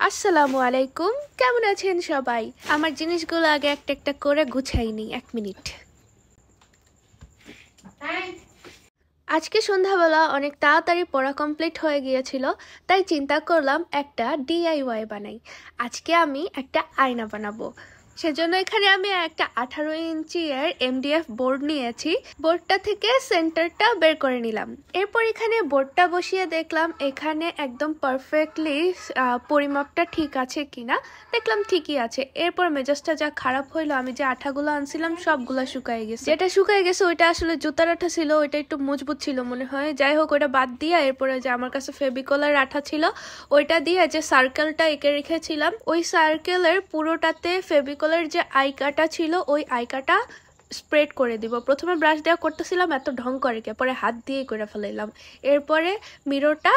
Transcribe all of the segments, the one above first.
আসসালামু আলাইকুম। কেমন আছেন সবাই? আমার জিনিসগুলো আগে একটা একটা করে গুছাই নিই, এক মিনিট। আজকে সন্ধ্যাবেলা অনেক তাড়াতাড়ি পড়া কমপ্লিট হয়ে গিয়েছিল, তাই চিন্তা করলাম একটা ডিআইওয়াই বানাই। আজকে আমি একটা আয়না বানাবো। সেজন্য এখানে আমি একটা আঠারো ইঞ্চি এর এমডিএফ বোর্ড নিয়েছি। বোর্ডটা থেকে সেন্টারটা বের করে নিলাম। এরপর এখানে বোর্ডটা বসিয়ে দেখলাম এখানে একদম পারফেক্টলি পরিমাপটা ঠিক আছে কিনা। দেখলাম ঠিকই আছে। এরপর মেজাজটা যা খারাপ হইল, আমি যে আঠাগুলো আনছিলাম সবগুলো শুকাই গেছে। যেটা শুকাই গেছে, ওইটা আসলে জুতার আঠা ছিল, ওইটা একটু মজবুত ছিল মনে হয়। যাই হোক, ওইটা বাদ দিয়ে এরপরে যে আমার কাছে ফেবিকলের আঠা ছিল, ওইটা দিয়ে যে সার্কেলটা এঁকে রেখেছিলাম, ওই সার্কেলের পুরোটাতে ফেবিকল ফেভিকলের যে আইকাটা ছিল, ওই আইকাটা স্প্রেড করে দিব। প্রথমে ব্রাশ দেওয়া করতেছিলাম, এত ঢং করে কে, পরে হাত দিয়ে করে ফেলাইলাম। এরপরে মিরোটা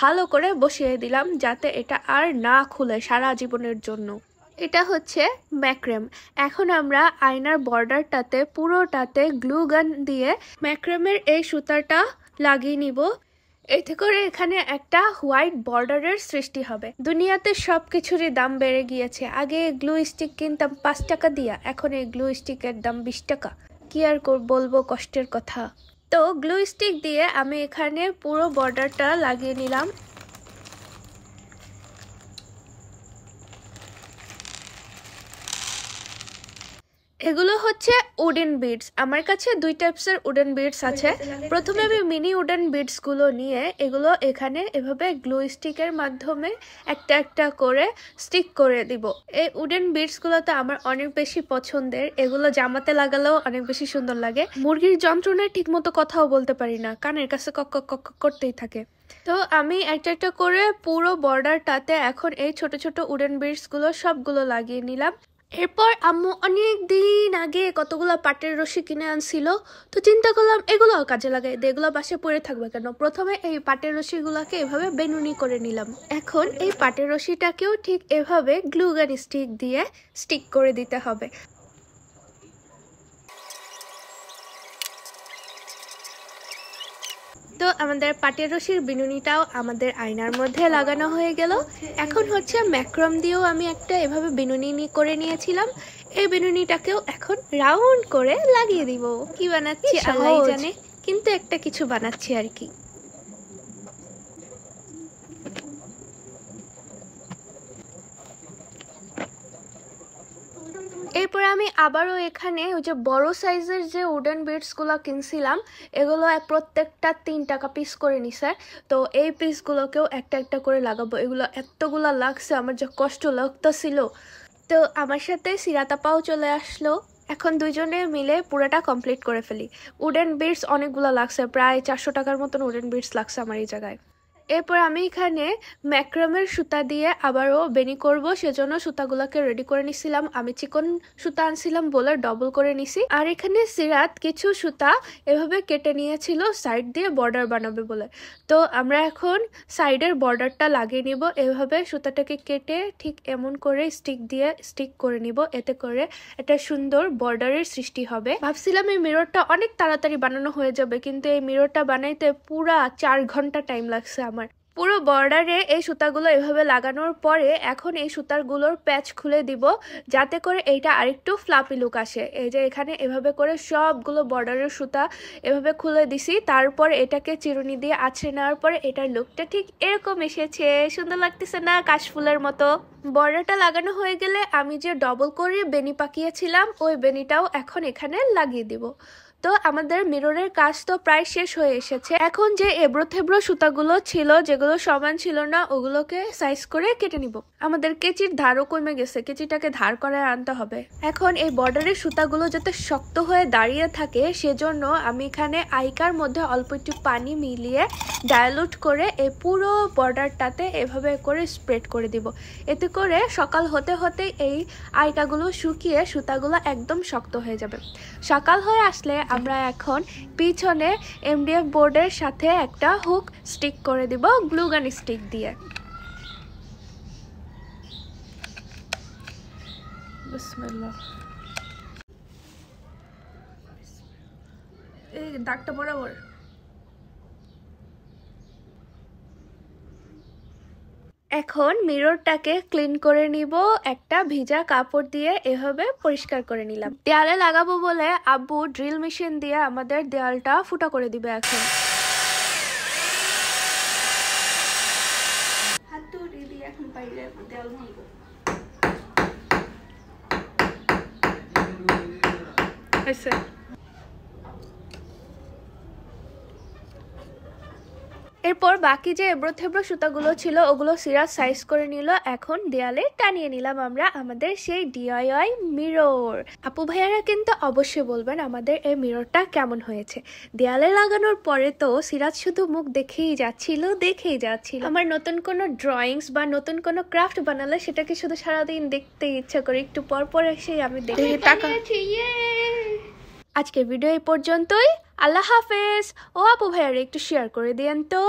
ভালো করে বসিয়ে দিলাম, যাতে এটা আর না খুলে সারা জীবনের জন্য। এটা হচ্ছে ম্যাক্রেম এখন আমরা আয়নার বর্ডারটাতে পুরোটাতে গ্লু গান দিয়ে ম্যাক্রেমের এই সুতাটা লাগিয়ে নিব। এতে করে এখানে একটা হোয়াইট বর্ডারের সৃষ্টি হবে। দুনিয়াতে সব কিছুরই দাম বেড়ে গিয়েছে। আগে গ্লু স্টিক কিনতাম পাঁচ টাকা দিয়া, এখন এই গ্লু স্টিকের দাম বিশ টাকা। কি আর বলব কষ্টের কথা। তো গ্লু স্টিক দিয়ে আমি এখানে পুরো বর্ডারটা লাগিয়ে নিলাম। এগুলো হচ্ছে উডেন বিডস আমার কাছে দুই টাইপসের উডেন বিডস আছে। প্রথমে আমি মিনি উডেন বিডসগুলো নিয়ে এগুলো এখানে এভাবে গ্লু স্টিকের মাধ্যমে একটা একটা করে স্টিক করে দিব। এই উডেন বিডসগুলো তো আমার অনেক বেশি পছন্দের। এগুলো জামাতে লাগালেও অনেক বেশি সুন্দর লাগে। মুরগির যন্ত্রণায় ঠিকমতো কথাও বলতে পারি না। কানের কাছে কক কক করতেই থাকে। তো আমি একটা একটা করে পুরো বর্ডারটাতে এখন এই ছোট ছোট উডেন বিডসগুলো সবগুলো লাগিয়ে নিলাম। এরপর আম্মু অনেক দিন আগে কতগুলো পাটের রশি কিনে আনছিল। তো চিন্তা করলাম, এগুলোও কাজে লাগাই এগুলো বাসে পড়ে থাকবে কেন? প্রথমে এই পাটের রশিগুলোকে এভাবে বেনুনি করে নিলাম। এখন এই পাটের রশিটাকেও ঠিক এভাবে গ্লুগান স্টিক দিয়ে স্টিক করে দিতে হবে। তো আমাদের পাটের রশির বিনুনিটাও আমাদের আয়নার মধ্যে লাগানো হয়ে গেল। এখন হচ্ছে ম্যাক্রম দিয়েও আমি একটা এভাবে বিনুনি করে নিয়েছিলাম। এই বিনুনিটাকেও এখন রাউন্ড করে লাগিয়ে দিব। কি বানাচ্ছি আল্লাহ জানে। কিন্তু একটা কিছু বানাচ্ছি আর কি। এরপরে আমি আবারও এখানে ওই যে বড় সাইজের যে উডেন বিটসগুলো কিনছিলাম, এগুলো প্রত্যেকটা তিন টাকা পিস করে নি স্যার তো এই পিসগুলোকেও একটা একটা করে লাগাবো। এগুলো এতগুলো লাগছে, আমার যে কষ্ট লাগতেছিল। তো আমার সাথে সিরাতাপাও চলে আসলো। এখন দুজনে মিলে পুরোটা কমপ্লিট করে ফেলি। উডেন বিটস অনেকগুলো লাগছে, প্রায় চারশো টাকার মতন উডেন বিটস লাগছে আমার এই জায়গায়। এরপর আমি এখানে ম্যাক্রামের সুতা দিয়ে আবারও বেনি করব, সেজন্য সুতাগুলোকে রেডি করে নিছিলাম। আমি চিকন সুতা আনছিলাম বলে ডবল করে নিছি। আর এখানে সিরাত কিছু সুতা এভাবে কেটে নিয়েছিল সাইড দিয়ে বর্ডার বানাবে বলে। তো আমরা এখন সাইডের বর্ডারটা লাগিয়ে নিব। এভাবে সুতাটাকে কেটে ঠিক এমন করে স্টিক দিয়ে স্টিক করে নিব। এতে করে একটা সুন্দর বর্ডারের সৃষ্টি হবে। ভাবছিলাম এই মিররটা অনেক তাড়াতাড়ি বানানো হয়ে যাবে, কিন্তু এই মিররটা বানাইতে পুরা চার ঘণ্টা টাইম লাগছে আমার। পুরো বর্ডারে এই সুতাগুলো এভাবে লাগানোর পরে এখন এই সুতারগুলোর প্যাচ খুলে দিব, যাতে করে এইটা আরেকটু ফ্লাপি লুক আসে। এই যে এখানে এভাবে করে সবগুলো বর্ডারের সুতা এভাবে খুলে দিছি, তারপর এটাকে চিরুনি দিয়ে আছড়ে নেওয়ার পরে এটার লুকটা ঠিক এরকম এসেছে। সুন্দর লাগতেছে না কাশফুলের মতো? বর্ডারটা লাগানো হয়ে গেলে আমি যে ডবল করে বেনি পাকিয়েছিলাম, ওই বেনিটাও এখন এখানে লাগিয়ে দিব। তো আমাদের মিররের কাজ তো প্রায় শেষ হয়ে এসেছে। এখন যে এবড়ো থেবড়ো সুতাগুলো ছিল, যেগুলো সমান ছিল না, ওগুলোকে সাইজ করে কেটে নিব। আমাদের কেচির ধারও কমে গেছে, কেচিটাকে ধার করে আনতে হবে। এখন এই বর্ডারের সুতাগুলো যাতে শক্ত হয়ে দাঁড়িয়ে থাকে, সেজন্য আমি এখানে আইকার মধ্যে অল্প একটু পানি মিলিয়ে ডায়ালুট করে এই পুরো বর্ডারটাতে এভাবে করে স্প্রেড করে দিব। এতে করে সকাল হতে হতে এই আইকাগুলো শুকিয়ে সুতাগুলো একদম শক্ত হয়ে যাবে। সকাল হয়ে আসলে আমরা এখন পিছনে এমডিএফ বোর্ডের সাথে একটা হুক স্টিক করে দিব, গ্লুগান স্টিক দিয়ে। এই দাগটা বরাবর। এখন মিররটাকে ক্লিন করে নিব একটা ভিজা কাপড় দিয়ে এভাবে পরিষ্কার করে নিলাম। দেয়ালে লাগাবো বলে আব্বু ড্রিল মেশিন দিয়ে আমাদের দেয়ালটা ফুটা করে দিবে এখন। হাতুড়ি দিয়ে এখন দেয়াল ভাঙবো হয়েছে এরপর বাকি যে এবড়ো থেবড়ো সুতাগুলো ছিল ওগুলো সিরাজ সাইজ করে নিল। এখন দেয়ালে টানিয়ে নিলাম আমরা আমাদের সেই ডিআইআই মিরর আপু ভাইয়ারা কিন্তু অবশ্যই বলবেন আমাদের এই মিররটা কেমন হয়েছে। দেয়ালে লাগানোর পরে তো সিরাজ শুধু মুখ দেখেই যাচ্ছিল দেখেই যাচ্ছিল। আমার নতুন কোনো ড্রয়িংস বা নতুন কোনো ক্রাফট বানালে সেটাকে শুধু সারাদিন দেখতে ইচ্ছা করে একটু পর পর এসে আমি দেখি। আজকের ভিডিও এই পর্যন্তই। আল্লাহ হাফেজ। ও আপু ভাইয়ারে একটু শেয়ার করে দেন তো।